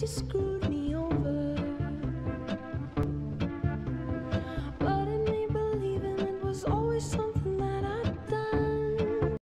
You screwed me over. But I made it was always something.